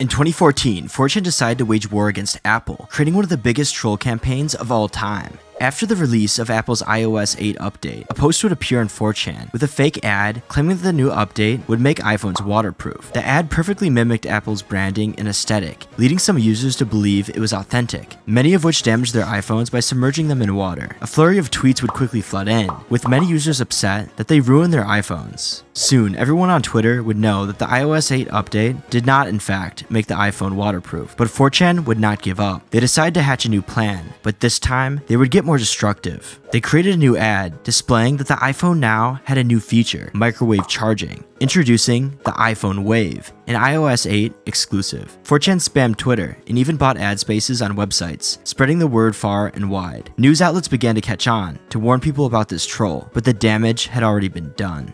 In 2014, 4chan decided to wage war against Apple, creating one of the biggest troll campaigns of all time. After the release of Apple's iOS 8 update, a post would appear on 4chan with a fake ad claiming that the new update would make iPhones waterproof. The ad perfectly mimicked Apple's branding and aesthetic, leading some users to believe it was authentic, many of which damaged their iPhones by submerging them in water. A flurry of tweets would quickly flood in, with many users upset that they ruined their iPhones. Soon, everyone on Twitter would know that the iOS 8 update did not, in fact, make the iPhone waterproof, but 4chan would not give up. They decided to hatch a new plan, but this time, they would get more destructive. They created a new ad displaying that the iPhone now had a new feature, microwave charging, introducing the iPhone Wave, an iOS 8 exclusive. 4chan spammed Twitter and even bought ad spaces on websites, spreading the word far and wide. News outlets began to catch on to warn people about this troll, but the damage had already been done.